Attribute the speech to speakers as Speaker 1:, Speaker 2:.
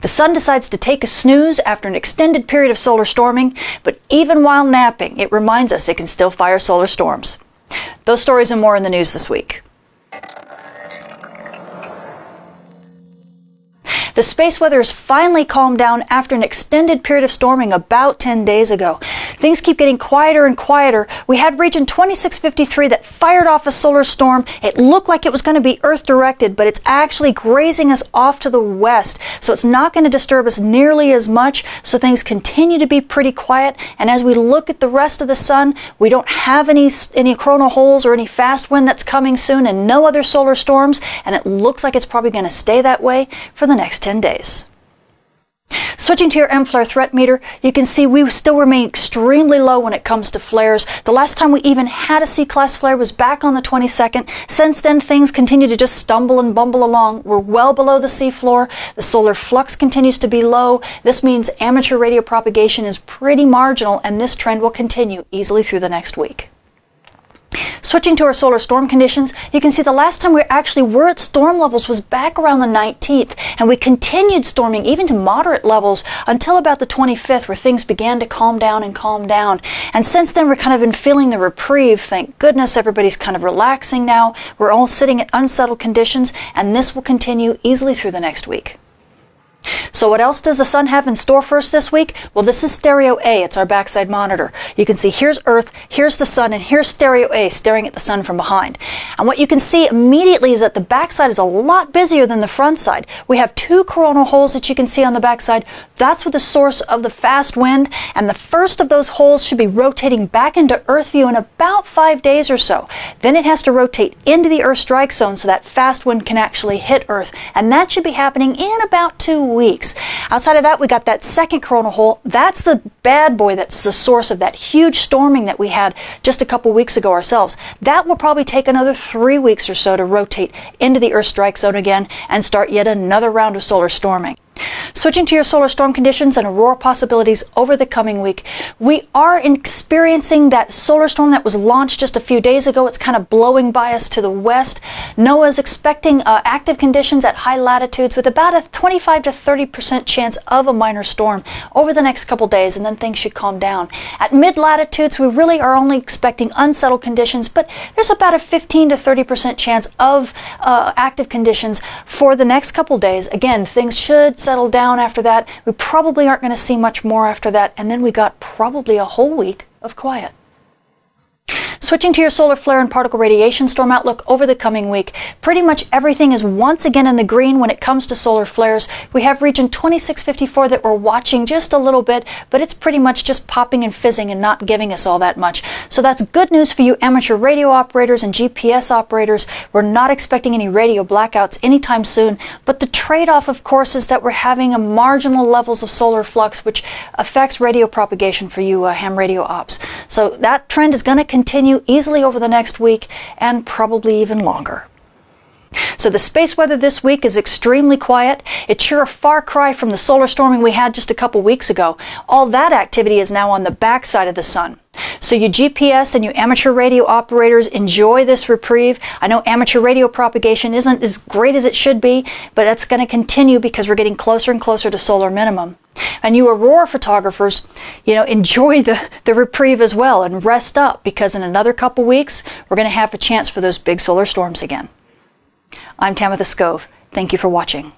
Speaker 1: The sun decides to take a snooze after an extended period of solar storming, but even while napping, it reminds us it can still fire solar storms. Those stories and more in the news this week. The space weather has finally calmed down after an extended period of storming about 10 days ago. Things keep getting quieter and quieter. We had region 2653 that fired off a solar storm. It looked like it was going to be Earth directed, but it's actually grazing us off to the west. So it's not going to disturb us nearly as much. So things continue to be pretty quiet. And as we look at the rest of the sun, we don't have any, any coronal holes or any fast wind that's coming soon and no other solar storms. And it looks like it's probably going to stay that way for the next 10 days. Switching to your M-flare threat meter, you can see we still remain extremely low when it comes to flares. The last time we even had a C-class flare was back on the 22nd. Since then, things continue to just stumble and bumble along. We're well below the C floor. The solar flux continues to be low. This means amateur radio propagation is pretty marginal, and this trend will continue easily through the next week. Switching to our solar storm conditions, you can see the last time we actually were at storm levels was back around the 19th, and we continued storming even to moderate levels until about the 25th, where things began to calm down and calm down. And since then, we're kind of been feeling the reprieve. Thank goodness everybody's kind of relaxing now. We're all sitting at unsettled conditions, and this will continue easily through the next week. So what else does the sun have in store for us this week? Well, this is STEREO A. It's our backside monitor. You can see here's Earth, here's the sun, and here's STEREO A staring at the sun from behind. And what you can see immediately is that the backside is a lot busier than the front side. We have two coronal holes that you can see on the backside. That's where the source of the fast wind, and the first of those holes should be rotating back into Earth view in about five days or so. Then it has to rotate into the Earth strike zone so that fast wind can actually hit Earth, and that should be happening in about two weeks. Outside of that, we got that second coronal hole. That's the bad boy that's the source of that huge storming that we had just a couple weeks ago ourselves. That will probably take another three weeks or so to rotate into the Earth strike zone again and start yet another round of solar storming. Switching to your solar storm conditions and aurora possibilities over the coming week, we are experiencing that solar storm that was launched just a few days ago. It's kind of blowing by us to the west. NOAA is expecting uh, active conditions at high latitudes with about a 25 to 30 percent chance of a minor storm over the next couple days, and then things should calm down. At mid latitudes, we really are only expecting unsettled conditions, but there's about a 15 to 30 percent chance of uh, active conditions for the next couple days. Again, things should settle down after that. We probably aren't going to see much more after that. And then we got probably a whole week of quiet. Switching to your solar flare and particle radiation storm outlook over the coming week, pretty much everything is once again in the green when it comes to solar flares. We have region 2654 that we're watching just a little bit, but it's pretty much just popping and fizzing and not giving us all that much. So that's good news for you amateur radio operators and GPS operators. We're not expecting any radio blackouts anytime soon, but the trade-off, of course, is that we're having a marginal levels of solar flux, which affects radio propagation for you uh, ham radio ops. So that trend is going to continue easily over the next week and probably even longer. So the space weather this week is extremely quiet. It's sure a far cry from the solar storming we had just a couple weeks ago. All that activity is now on the backside of the sun. So you GPS and you amateur radio operators enjoy this reprieve. I know amateur radio propagation isn't as great as it should be, but that's going to continue because we're getting closer and closer to solar minimum. And you aurora photographers, you know, enjoy the, the reprieve as well and rest up because in another couple weeks, we're going to have a chance for those big solar storms again. I'm Tamitha Skov. Thank you for watching.